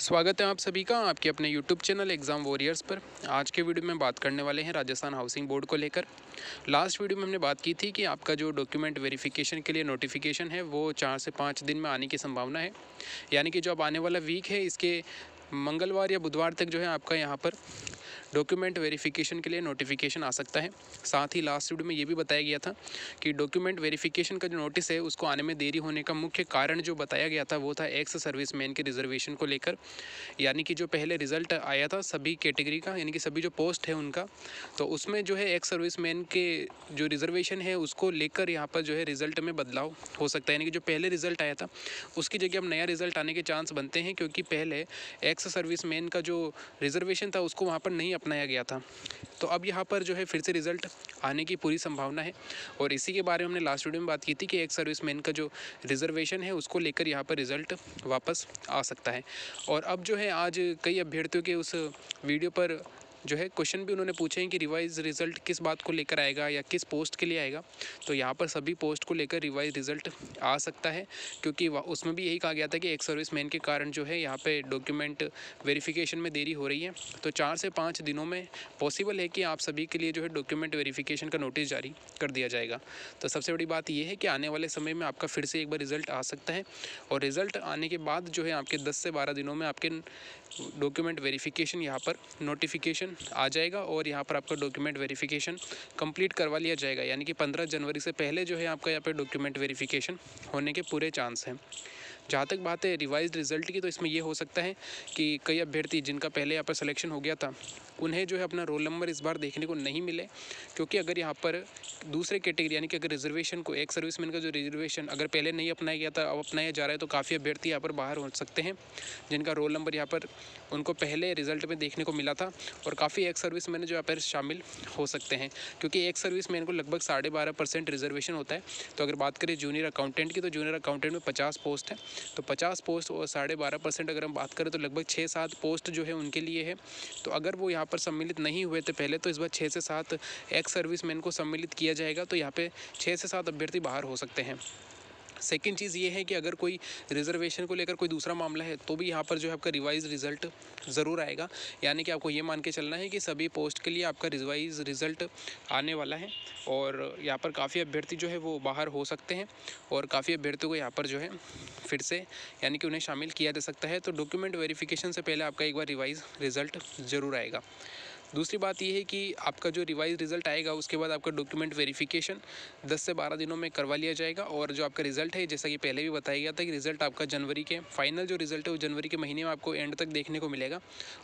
स्वागत है आप सभी का आपके अपने YouTube चैनल एग्ज़ाम वॉरियर्स पर। आज के वीडियो में बात करने वाले हैं राजस्थान हाउसिंग बोर्ड को लेकर। लास्ट वीडियो में हमने बात की थी कि आपका जो डॉक्यूमेंट वेरिफिकेशन के लिए नोटिफिकेशन है, वो चार से पाँच दिन में आने की संभावना है। यानी कि जो अब आने वाला वीक है, इसके मंगलवार या बुधवार तक जो है आपका यहाँ पर डॉक्यूमेंट वेरिफिकेशन के लिए नोटिफिकेशन आ सकता है। साथ ही लास्ट वीडियो में ये भी बताया गया था कि डॉक्यूमेंट वेरिफिकेशन का जो नोटिस है, उसको आने में देरी होने का मुख्य कारण जो बताया गया था, वो था एक्स सर्विस मैन के रिजर्वेशन को लेकर। यानी कि जो पहले रिज़ल्ट आया था सभी कैटेगरी का, यानी कि सभी जो पोस्ट है उनका तो उसमें जो है एक्स सर्विस मैन के जो रिजर्वेशन है, उसको लेकर यहाँ पर जो है रिज़ल्ट में बदलाव हो सकता है। यानी कि जो पहले रिज़ल्ट आया था, उसकी जगह अब नया रिज़ल्ट आने के चांस बनते हैं, क्योंकि पहले एक्स सर्विस मैन का जो रिजर्वेशन था, उसको वहाँ पर नहीं अपनाया गया था। तो अब यहाँ पर जो है फिर से रिज़ल्ट आने की पूरी संभावना है और इसी के बारे में हमने लास्ट वीडियो में बात की थी कि एक सर्विस मैन का जो रिजर्वेशन है, उसको लेकर यहाँ पर रिज़ल्ट वापस आ सकता है। और अब जो है आज कई अभ्यर्थियों के उस वीडियो पर जो है क्वेश्चन भी उन्होंने पूछे हैं कि रिवाइज रिज़ल्ट किस बात को लेकर आएगा या किस पोस्ट के लिए आएगा। तो यहाँ पर सभी पोस्ट को लेकर रिवाइज रिज़ल्ट आ सकता है, क्योंकि उसमें भी यही कहा गया था कि एक सर्विस मैन के कारण जो है यहाँ पे डॉक्यूमेंट वेरिफिकेशन में देरी हो रही है। तो चार से पाँच दिनों में पॉसिबल है कि आप सभी के लिए जो है डॉक्यूमेंट वेरीफिकेशन का नोटिस जारी कर दिया जाएगा। तो सबसे बड़ी बात यह है कि आने वाले समय में आपका फिर से एक बार रिज़ल्ट आ सकता है और रिज़ल्ट आने के बाद जो है आपके दस से बारह दिनों में आपके डॉक्यूमेंट वेरीफिकेशन यहाँ पर नोटिफिकेशन आ जाएगा और यहाँ पर आपका डॉक्यूमेंट वेरिफिकेशन कंप्लीट करवा लिया जाएगा। यानी कि पंद्रह जनवरी से पहले जो है आपका यहाँ पर डॉक्यूमेंट वेरिफिकेशन होने के पूरे चांस हैं। जहाँ तक बात है रिवाइज रिज़ल्ट की तो इसमें ये हो सकता है कि कई अभ्यर्थी जिनका पहले यहाँ पर सिलेक्शन हो गया था, उन्हें जो है अपना रोल नंबर इस बार देखने को नहीं मिले। क्योंकि अगर यहाँ पर दूसरे कैटेगरी यानी कि अगर रिजर्वेशन को एक सर्विसमैन का जो रिजर्वेशन अगर पहले नहीं अपनाया गया था, अब अपनाया जा रहा है तो काफ़ी अभ्यर्थी यहाँ पर बाहर हो सकते हैं, जिनका रोल नंबर यहाँ पर उनको पहले रिज़ल्ट में देखने को मिला था, और काफ़ी एक सर्विस मैन जो यहाँ पर शामिल हो सकते हैं। क्योंकि एक सर्विस मैन को लगभग साढ़े बारह परसेंट रिजर्वेशन होता है। तो अगर बात करें जूनियर अकाउंटेंट की तो जूनियर अकाउंटेंट में पचास पोस्ट है। तो पचास पोस्ट और साढ़े बारह परसेंट अगर हम बात करें तो लगभग छः सात पोस्ट जो है उनके लिए है। तो अगर वो यहाँ पर सम्मिलित नहीं हुए थे पहले तो इस बार छः से सात एक्स सर्विस को सम्मिलित किया जाएगा। तो यहाँ पर छः से सात अभ्यर्थी बाहर हो सकते हैं। सेकेंड चीज़ ये है कि अगर कोई रिजर्वेशन को लेकर कोई दूसरा मामला है तो भी यहाँ पर जो है आपका रिवाइज रिज़ल्ट ज़रूर आएगा। यानी कि आपको ये मान के चलना है कि सभी पोस्ट के लिए आपका रिवाइज रिज़ल्ट आने वाला है और यहाँ पर काफ़ी अभ्यर्थी जो है वो बाहर हो सकते हैं और काफ़ी अभ्यर्थियों को यहाँ पर जो है फिर से यानी कि उन्हें शामिल किया जा सकता है। तो डॉक्यूमेंट वेरिफिकेशन से पहले आपका एक बार रिवाइज रिज़ल्ट ज़रूर आएगा। दूसरी बात यह है कि आपका जो रिवाइज रिज़ल्ट आएगा, उसके बाद आपका डॉक्यूमेंट वेरिफिकेशन 10 से 12 दिनों में करवा लिया जाएगा और जो आपका रिज़ल्ट है, जैसा कि पहले भी बताया गया था कि रिज़ल्ट आपका जनवरी के फाइनल जो रिज़ल्ट है, वो जनवरी के महीने में आपको एंड तक देखने को मिलेगा।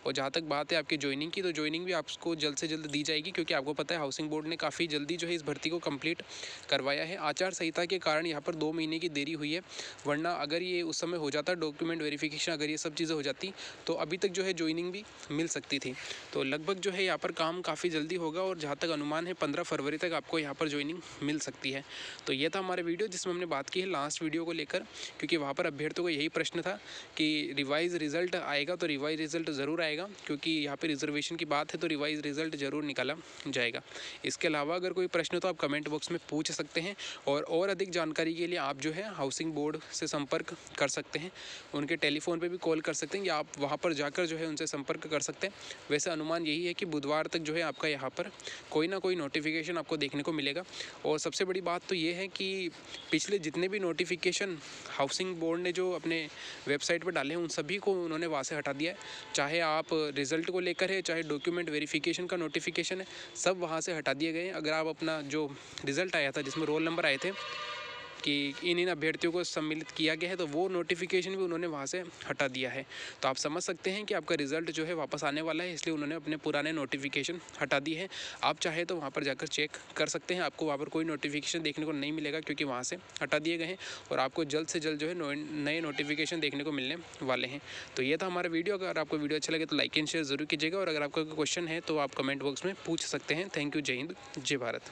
और जहाँ तक बात है आपकी ज्वाइनिंग की तो ज्वाइनिंग भी आपको जल्द से जल्द दी जाएगी, क्योंकि आपको पता है हाउसिंग बोर्ड ने काफ़ी जल्दी जो है इस भर्ती को कंप्लीट करवाया है। आचार संहिता के कारण यहाँ पर दो महीने की देरी हुई है, वरना अगर ये उस समय हो जाता डॉक्यूमेंट वेरिफिकेशन अगर ये सब चीज़ें हो जाती तो अभी तक जो है ज्वाइनिंग भी मिल सकती थी। तो लगभग जो है यहाँ पर काम काफ़ी काफ़ी जल्दी होगा और जहाँ तक अनुमान है, पंद्रह फरवरी तक आपको यहाँ पर ज्वाइनिंग मिल सकती है। तो ये था हमारे वीडियो जिसमें हमने बात की है लास्ट वीडियो को लेकर, क्योंकि वहाँ पर अभ्यर्थियों को यही प्रश्न था कि रिवाइज रिज़ल्ट आएगा तो रिवाइज रिज़ल्ट ज़रूर आएगा, क्योंकि यहाँ पर रिजर्वेशन की बात है तो रिवाइज रिज़ल्ट ज़रूर निकाला जाएगा। इसके अलावा अगर कोई प्रश्न हो तो आप कमेंट बॉक्स में पूछ सकते हैं और और अधिक जानकारी के लिए आप जो है हाउसिंग बोर्ड से संपर्क कर सकते हैं। उनके टेलीफोन पर भी कॉल कर सकते हैं या आप वहाँ पर जाकर जो है उनसे संपर्क कर सकते हैं। वैसे अनुमान यही है कि बुधवार तक जो है आपका यहाँ पर कोई ना कोई नोटिफिकेशन आपको देखने को मिलेगा। और सबसे बड़ी बात तो ये है कि पिछले जितने भी नोटिफिकेशन हाउसिंग बोर्ड ने जो अपने वेबसाइट पर डाले हैं, उन सभी को उन्होंने वहाँ से हटा दिया है। चाहे आप रिज़ल्ट को लेकर है, चाहे डॉक्यूमेंट वेरिफिकेशन का नोटिफिकेशन है, सब वहाँ से हटा दिए गए हैं। अगर आप अपना जो रिज़ल्ट आया था, जिसमें रोल नंबर आए थे कि इन इन अभ्यर्थियों को सम्मिलित किया गया है तो वो नोटिफिकेशन भी उन्होंने वहाँ से हटा दिया है। तो आप समझ सकते हैं कि आपका रिज़ल्ट जो है वापस आने वाला है, इसलिए उन्होंने अपने पुराने नोटिफिकेशन हटा दिए हैं। आप चाहे तो वहाँ पर जाकर चेक कर सकते हैं, आपको वहाँ पर कोई नोटिफिकेशन देखने को नहीं मिलेगा, क्योंकि वहाँ से हटा दिए गए हैं और आपको जल्द से जल्द जो है नए नोटिफिकेशन देखने को मिलने वाले हैं। तो ये था हमारा वीडियो अगर आपको वीडियो अच्छा लगे तो लाइक एंड शेयर ज़रूर कीजिएगा और अगर आपका कोई क्वेश्चन है तो आप कमेंट बॉक्स में पूछ सकते हैं। थैंक यू जय हिंद जय भारत